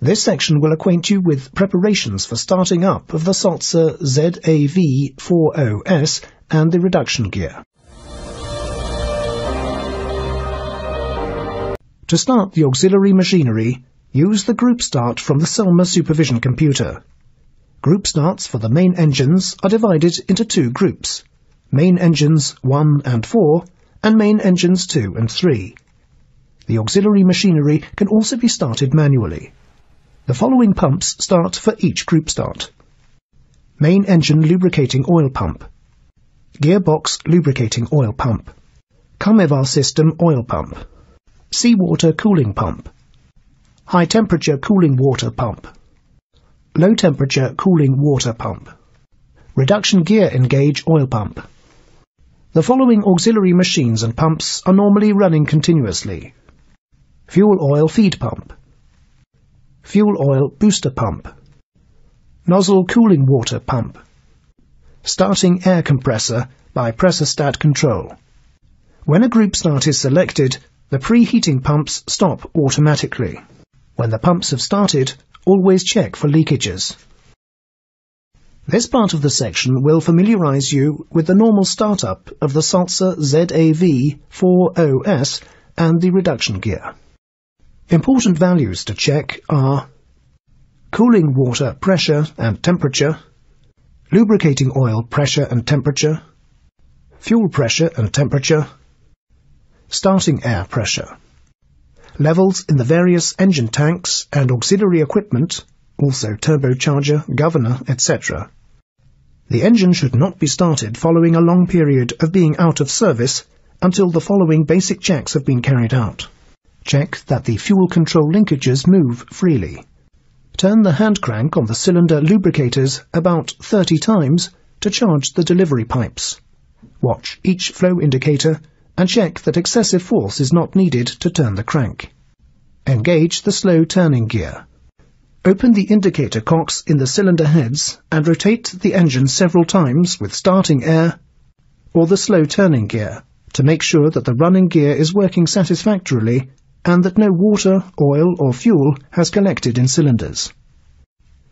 This section will acquaint you with preparations for starting up of the Sulzer ZAV40S and the reduction gear. To start the auxiliary machinery, use the group start from the Selmer supervision computer. Group starts for the main engines are divided into two groups, main engines 1 and 4 and main engines 2 and 3. The auxiliary machinery can also be started manually. The following pumps start for each group start. Main engine lubricating oil pump. Gearbox lubricating oil pump. Kamewa system oil pump. Seawater cooling pump. High temperature cooling water pump. Low temperature cooling water pump. Reduction gear engage oil pump. The following auxiliary machines and pumps are normally running continuously. Fuel oil feed pump fuel oil booster pump, nozzle cooling water pump, starting air compressor by Pressurstat control. When a group start is selected, the preheating pumps stop automatically. When the pumps have started, always check for leakages. This part of the section will familiarise you with the normal startup of the Sulzer ZAV40S and the reduction gear. Important values to check are cooling water pressure and temperature, lubricating oil pressure and temperature, fuel pressure and temperature, starting air pressure, levels in the various engine tanks and auxiliary equipment, also turbocharger, governor, etc. The engine should not be started following a long period of being out of service until the following basic checks have been carried out. Check that the fuel control linkages move freely. Turn the hand crank on the cylinder lubricators about 30 times to charge the delivery pipes. Watch each flow indicator and check that excessive force is not needed to turn the crank. Engage the slow turning gear. Open the indicator cocks in the cylinder heads and rotate the engine several times with starting air or the slow turning gear to make sure that the running gear is working satisfactorily and that no water, oil or fuel has collected in cylinders.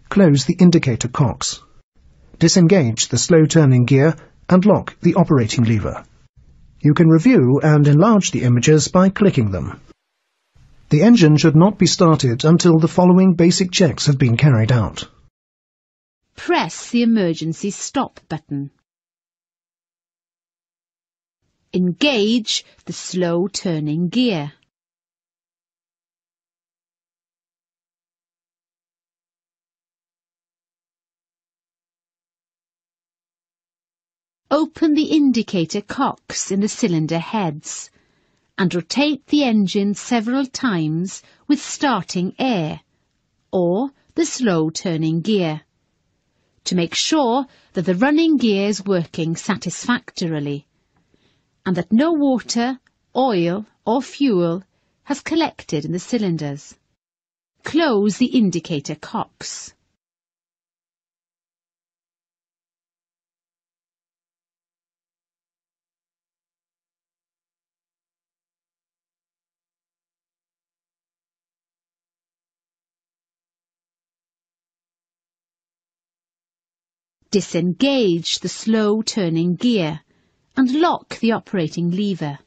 Close the indicator cocks. Disengage the slow turning gear and lock the operating lever. You can review and enlarge the images by clicking them. The engine should not be started until the following basic checks have been carried out. Press the emergency stop button. Engage the slow turning gear. Open the indicator cocks in the cylinder heads and rotate the engine several times with starting air or the slow turning gear to make sure that the running gear is working satisfactorily and that no water, oil or fuel has collected in the cylinders. Close the indicator cocks. Disengage the slow turning gear and lock the operating lever.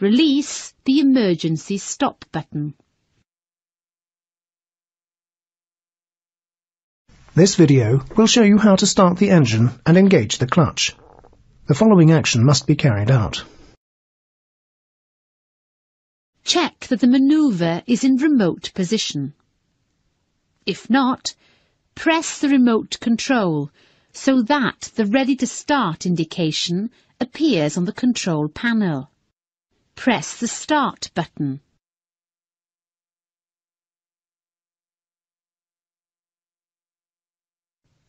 Release the emergency stop button. This video will show you how to start the engine and engage the clutch. The following action must be carried out. Check that the manoeuvre is in remote position. If not, press the remote control so that the ready to start indication appears on the control panel. Press the start button.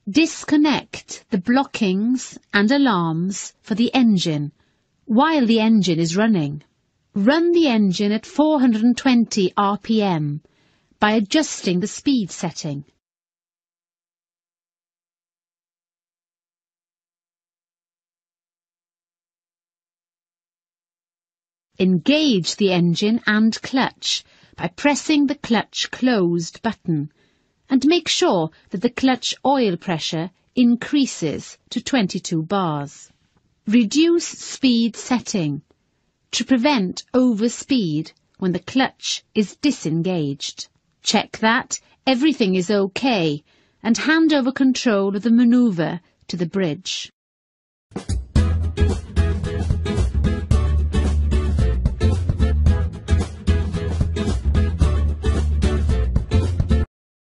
Disconnect the blockings and alarms for the engine while the engine is running. Run the engine at 420 RPM by adjusting the speed setting. Engage the engine and clutch by pressing the clutch closed button and make sure that the clutch oil pressure increases to 22 bars. Reduce speed setting to prevent overspeed when the clutch is disengaged. Check that everything is okay and hand over control of the maneuver to the bridge.